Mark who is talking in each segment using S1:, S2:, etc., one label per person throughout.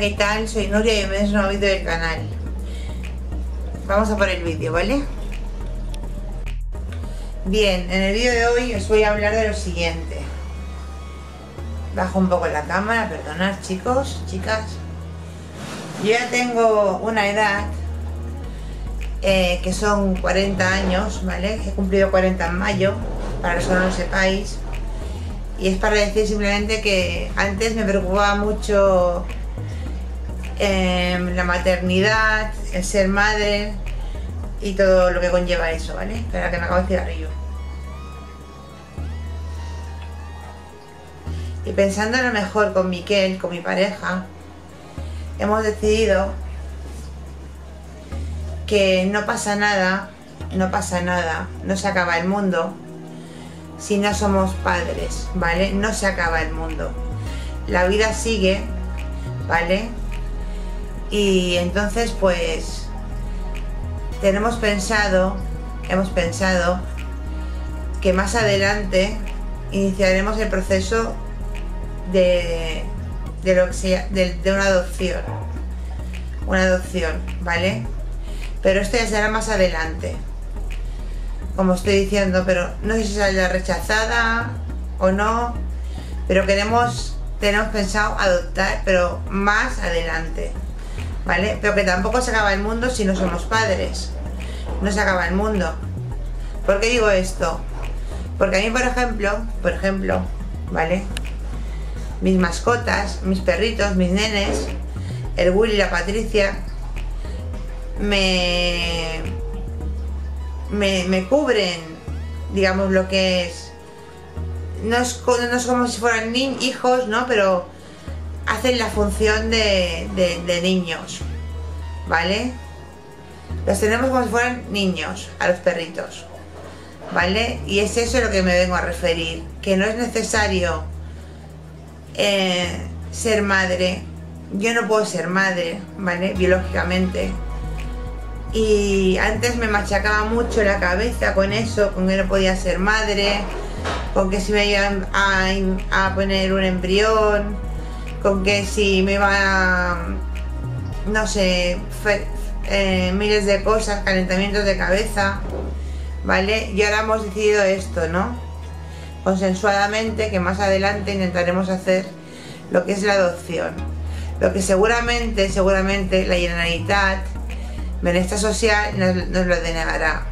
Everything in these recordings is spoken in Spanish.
S1: ¿qué tal? Soy Nuria y bienvenidos a un nuevo vídeo del canal. Vamos a por el vídeo, ¿vale? Bien, en el vídeo de hoy os voy a hablar de lo siguiente. Bajo un poco la cámara, perdonad chicos, chicas. Yo ya tengo una edad eh, que son 40 años, ¿vale? He cumplido 40 en mayo, para los que no lo sepáis. Y es para decir simplemente que antes me preocupaba mucho la maternidad, el ser madre y todo lo que conlleva eso, ¿vale? Espera que me acabo de cigarrillo. Y pensando en lo mejor con Miquel, con mi pareja, hemos decidido que no pasa nada, no pasa nada, no se acaba el mundo si no somos padres, ¿vale? No se acaba el mundo. La vida sigue, ¿vale? Y entonces pues tenemos pensado, hemos pensado que más adelante iniciaremos el proceso de, de lo que sea, de, una adopción. Una adopción, ¿vale? Pero esto ya será más adelante. Como estoy diciendo, pero no sé si saldrá rechazada o no. Pero queremos, tenemos pensado adoptar, pero más adelante. ¿Vale? Pero que tampoco se acaba el mundo si no somos padres. No se acaba el mundo. ¿Por qué digo esto? Porque a mí, por ejemplo, por ejemplo, ¿vale? Mis mascotas, mis perritos, mis nenes, el Willy y la Patricia, me, me, me cubren, digamos, lo que es. No es, no es como si fueran hijos, ¿no? Pero hacen la función de, niños, ¿vale? Los tenemos como si fueran niños a los perritos, ¿vale? Y es eso a lo que me vengo a referir, que no es necesario eh, ser madre. Yo no puedo ser madre, ¿vale? Biológicamente. Y antes me machacaba mucho la cabeza con eso, con que no podía ser madre, con que si me iban a, a poner un embrión, con que si me va, no sé, eh, miles de cosas, calentamientos de cabeza, ¿vale? Y ahora hemos decidido esto, ¿no? Consensuadamente, que más adelante intentaremos hacer lo que es la adopción. Lo que seguramente, seguramente la Generalitat, Bienestar Social, nos, nos lo denegará.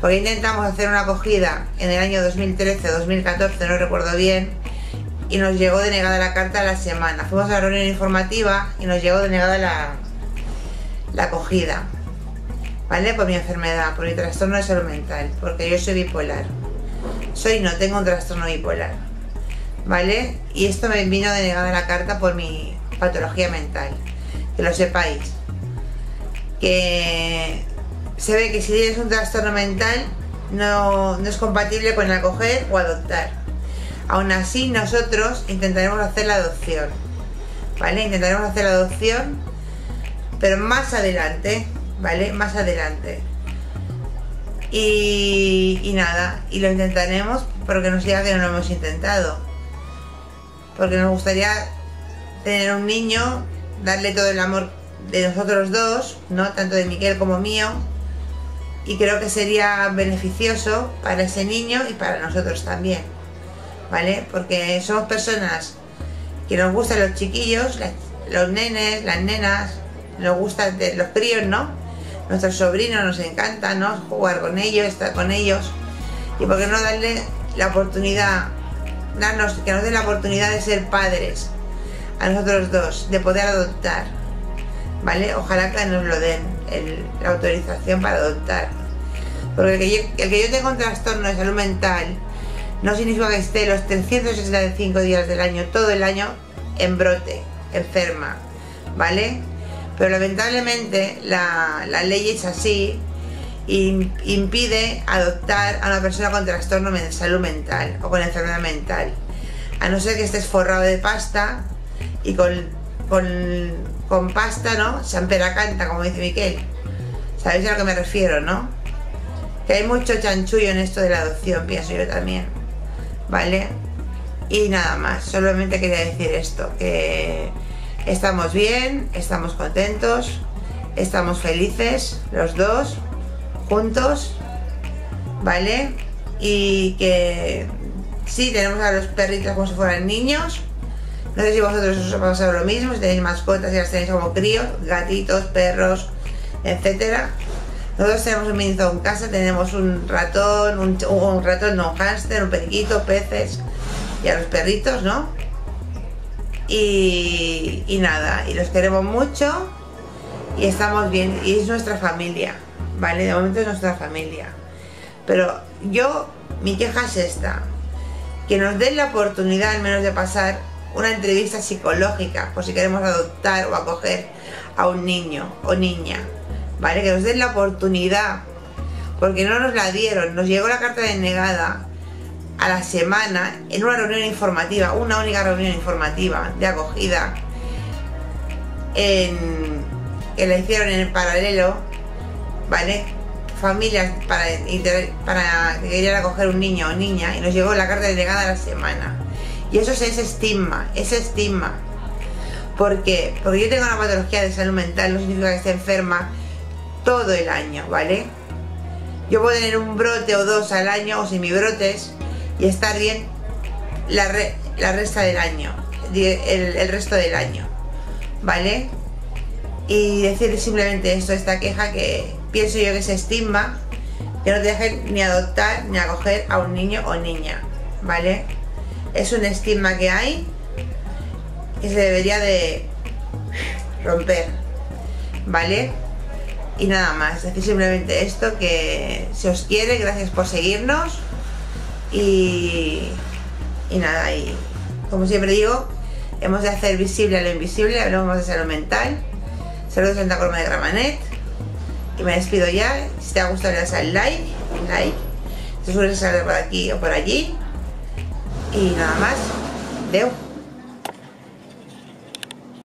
S1: Porque intentamos hacer una acogida en el año 2013-2014, no recuerdo bien, y nos llegó denegada la carta la semana. Fuimos a la reunión informativa y nos llegó denegada la, la acogida. ¿Vale? Por mi enfermedad, por mi trastorno de salud mental, porque yo soy bipolar. Soy, no, tengo un trastorno bipolar. ¿Vale? Y esto me vino denegada la carta por mi patología mental. Que lo sepáis. Que se ve que si tienes un trastorno mental no, no es compatible con acoger o adoptar. Aún así, nosotros intentaremos hacer la adopción. ¿Vale? Intentaremos hacer la adopción, pero más adelante, ¿vale? Más adelante. Y, nada, y lo intentaremos porque nos diga que no lo hemos intentado. Porque nos gustaría tener un niño, darle todo el amor de nosotros dos, ¿no? Tanto de Miquel como mío. Y creo que sería beneficioso para ese niño y para nosotros también. ¿Vale? Porque somos personas que nos gustan los chiquillos, los nenes, las nenas, nos gustan los críos, ¿no? Nuestros sobrinos nos encanta, ¿no? Jugar con ellos, estar con ellos. Y por qué no darle la oportunidad, darnos, que nos den la oportunidad de ser padres a nosotros dos, de poder adoptar, ¿vale? Ojalá que nos lo den, la autorización para adoptar. Porque el que, yo, tenga un trastorno de salud mental no significa que esté los 365 días del año, todo el año, en brote, enferma, ¿vale? Pero lamentablemente la, ley es así y impide adoptar a una persona con trastorno de salud mental o con enfermedad mental. A no ser que estés forrado de pasta y con, con, pasta, ¿no? Champera canta, como dice Miquel. ¿Sabéis a lo que me refiero, no? Que hay mucho chanchullo en esto de la adopción, pienso yo también. ¿Vale? Y nada más, solamente quería decir esto, que Estamos bien, estamos contentos, estamos felices los dos, juntos, ¿vale? Y que sí, tenemos a los perritos como si fueran niños. No sé si vosotros os ha pasado lo mismo, si tenéis mascotas y las tenéis como críos, gatitos, perros, etcétera. Nosotros tenemos un minizo en casa, tenemos un ratón, un, ratón, no, un hámster, un periquito, peces y a los perritos, ¿no? Y nada, y los queremos mucho y estamos bien, y es nuestra familia, ¿vale? De momento es nuestra familia. Pero yo, mi queja es esta, que nos den la oportunidad al menos de pasar una entrevista psicológica por si queremos adoptar o acoger a un niño o niña, ¿vale? Que nos den la oportunidad, porque no nos la dieron, nos llegó la carta denegada a la semana en una reunión informativa, una única reunión informativa de acogida que la hicieron en el paralelo, ¿vale? Familias para, para que querían acoger un niño o niña y nos llegó la carta denegada a la semana. Y eso es estigma, ese estigma. Porque, porque yo tengo una patología de salud mental, no significa que esté enferma todo el año, ¿vale? Yo puedo tener un brote o dos al año o semibrotes y estar bien la, la resta del año, el, el, resto del año, ¿vale? Y decir simplemente esto, esta queja que pienso yo que es estigma, que no te dejen ni adoptar ni acoger a un niño o niña, ¿vale? Es un estigma que hay que se debería de romper, ¿vale? Y nada más, decir simplemente esto, que si os quiere, gracias por seguirnos y, y nada, y como siempre digo, hemos de hacer visible a lo invisible, hablamos de salud mental. Saludos Santa Coloma de Gramanet. Y me despido ya. Si te ha gustado, le das al like, like. Si sueles salir por aquí o por allí. Y nada más. Deu.